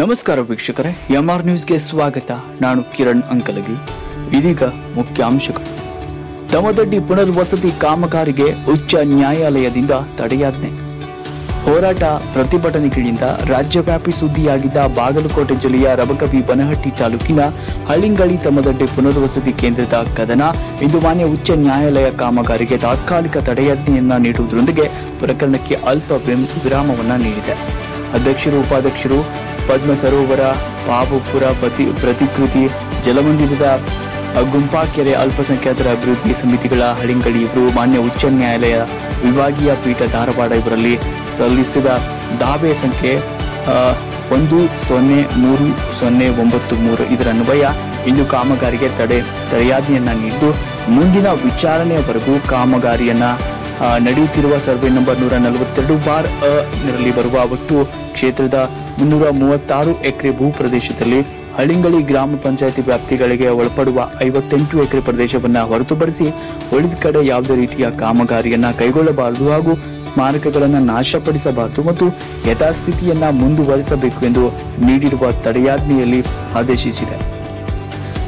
ನಮಸ್ಕಾರ ವೀಕ್ಷಕರೇ ಎಂಆರ್ ನ್ಯೂಸ್ಗೆ ಸ್ವಾಗತ. ನಾನು ಕಿರಣ್ ಅಂಕಲಗಿ. ಇದೀಗ ಮುಖ್ಯಾಂಶಗಳು. ತಮದಡ್ಡಿ ಪುನರ್ವಸತಿ ಕಾಮಗಾರಿಗೆ ಉಚ್ಚ ನ್ಯಾಯಾಲಯದಿಂದ ತಡೆಯಾಜ್ಞೆ. ಹೋರಾಟ ಪ್ರತಿಭಟನೆಗಳಿಂದ ರಾಜ್ಯವ್ಯಾಪಿ ಸುದ್ದಿಯಾಗಿದ್ದ ಬಾಗಲಕೋಟೆ ಜಿಲ್ಲೆಯ ರಬಕವಿ ಬನಹಟ್ಟಿ ತಾಲೂಕಿನ ಹಳ್ಳಿಂಗಳಿ ತಮದಡ್ಡಿ ಪುನರ್ವಸತಿ ಕೇಂದ್ರದ ಕದನ ಇಂದು ಮಾನ್ಯ ಉಚ್ಚ ನ್ಯಾಯಾಲಯ ಕಾಮಗಾರಿಗೆ ತಾತ್ಕಾಲಿಕ ತಡೆಯಾಜ್ಞೆಯನ್ನ ನೀಡುವುದರೊಂದಿಗೆ ಪ್ರಕರಣಕ್ಕೆ ಅಲ್ಪ ವಿರಾಮವನ್ನ ನೀಡಿದೆ. ಅಧ್ಯಕ್ಷರು, ಉಪಾಧ್ಯಕ್ಷರು ಪದ್ಮ ಸರೋವರ ಪಾಪುಪುರ ಪ್ರತಿ, ಪ್ರತಿಕೃತಿ, ಜಲಮಂದಿರದ ಗುಂಪಾಕೆರೆ ಅಲ್ಪಸಂಖ್ಯಾತರ ಅಭಿವೃದ್ಧಿ ಸಮಿತಿಗಳ ಹಳಿಂಗಡಿ ಇವರು ಮಾನ್ಯ ಉಚ್ಚ ನ್ಯಾಯಾಲಯ ವಿಭಾಗೀಯ ಪೀಠ ಧಾರವಾಡ ಇವರಲ್ಲಿ ಸಲ್ಲಿಸಿದ ದಾವೆ ಸಂಖ್ಯೆ ಒಂದು ಸೊನ್ನೆ ಮೂರು ಸೊನ್ನೆ ಒಂಬತ್ತು ಮೂರು. ಇದರ ಅನ್ವಯ ಇಂದು ಕಾಮಗಾರಿಗೆ ತಡೆ, ತಡೆಯಾಜ್ಞೆಯನ್ನ ನೀಡಿದ್ದು, ಮುಂದಿನ ವಿಚಾರಣೆಯವರೆಗೂ ಕಾಮಗಾರಿಯನ್ನ ನಡೆಯುತ್ತಿರುವ ಸರ್ವೆ ನಂಬರ್ ನೂರ ನಲವತ್ತೆರಡು ಬಾರ್ ಅ ನಲ್ಲಿ ಬರುವ ಒಟ್ಟು ಕ್ಷೇತ್ರದ ಮುನ್ನೂರ ಮೂವತ್ತಾರು ಎಕರೆ ಭೂ ಪ್ರದೇಶದಲ್ಲಿ ಹಳಿಂಗಳಿ ಗ್ರಾಮ ಪಂಚಾಯಿತಿ ವ್ಯಾಪ್ತಿಗಳಿಗೆ ಒಳಪಡುವ ಐವತ್ತೆಂಟು ಎಕರೆ ಪ್ರದೇಶವನ್ನು ಹೊರತುಪಡಿಸಿ ಉಳಿದ ಕಡೆ ಯಾವುದೇ ರೀತಿಯ ಕಾಮಗಾರಿಯನ್ನ ಕೈಗೊಳ್ಳಬಾರದು ಹಾಗೂ ಸ್ಮಾರಕಗಳನ್ನು ನಾಶಪಡಿಸಬಾರದು ಮತ್ತು ಯಥಾಸ್ಥಿತಿಯನ್ನ ಮುಂದುವರಿಸಬೇಕು ಎಂದು ನೀಡಿರುವ ತಡೆಯಾಜ್ಞೆಯಲ್ಲಿ ಆದೇಶಿಸಿದೆ.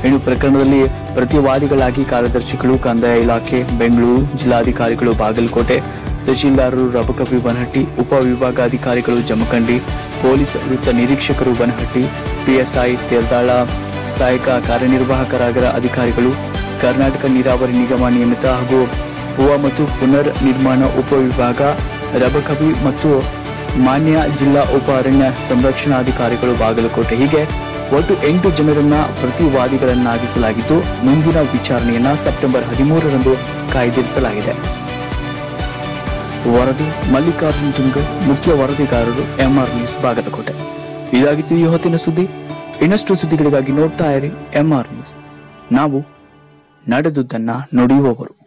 ಇನ್ನು ಪ್ರಕರಣದಲ್ಲಿ ಪ್ರತಿವಾದಿಗಳಾಗಿ ಕಾರ್ಯದರ್ಶಿಗಳು ಕಂದಾಯ ಇಲಾಖೆ, ಬೆಂಗಳೂರು ಜಿಲ್ಲಾಧಿಕಾರಿಗಳು ಬಾಗಲಕೋಟೆ, ತಹಶೀಲ್ದಾರರು ರಬಕವಿ ಬನಹಟ್ಟಿ ಉಪವಿಭಾಗಾಧಿಕಾರಿಗಳು ಜಮಖಂಡಿ, ಪೊಲೀಸ್ ವೃತ್ತ ನಿರೀಕ್ಷಕರು ಬನಹಟ್ಟಿ, ಪಿಎಸ್ಐ ತೇರ್ದಾಳ, ಸಹಾಯಕ ಕಾರ್ಯನಿರ್ವಾಹಕರಾಗರ ಅಧಿಕಾರಿಗಳು, ಕರ್ನಾಟಕ ನೀರಾವರಿ ನಿಗಮ ನಿಯಮಿತ ಹಾಗೂ ಭುವ ಮತ್ತು ಪುನರ್ ನಿರ್ಮಾಣ ಉಪವಿಭಾಗ ರಬಕವಿ ಮತ್ತು ಮಾನ್ಯ ಜಿಲ್ಲಾ ಉಪ ಅರಣ್ಯ ಸಂರಕ್ಷಣಾಧಿಕಾರಿಗಳು ಬಾಗಲಕೋಟೆ. ಹೀಗೆ ಒಟ್ಟು ಎಂಟು ಜನರನ್ನ ಪ್ರತಿವಾದಿಗಳನ್ನಾಗಿಸಲಾಗಿದ್ದು, ಮುಂದಿನ ವಿಚಾರಣೆಯನ್ನ ಸೆಪ್ಟೆಂಬರ್ ಹದಿಮೂರರಂದು ಕಾಯ್ದಿರಿಸಲಾಗಿದೆ. ವರದಿ, ಮಲ್ಲಿಕಾರ್ಜುನ್ ತುಂಗ ಮುಖ್ಯ ವರದಿಗಾರರು ಎಂಆರ್ ನ್ಯೂಸ್ ಬಾಗಲಕೋಟೆ. ಇದಾಗಿತ್ತು ಈ ಹೊತ್ತಿನ ಸುದ್ದಿ. ಇನ್ನಷ್ಟು ಸುದ್ದಿಗಳಿಗಾಗಿ ನೋಡ್ತಾ ಇರಿ ಎಂಆರ್ ನ್ಯೂಸ್. ನಾವು ನಡೆದುದನ್ನ ನುಡಿಯುವವರು.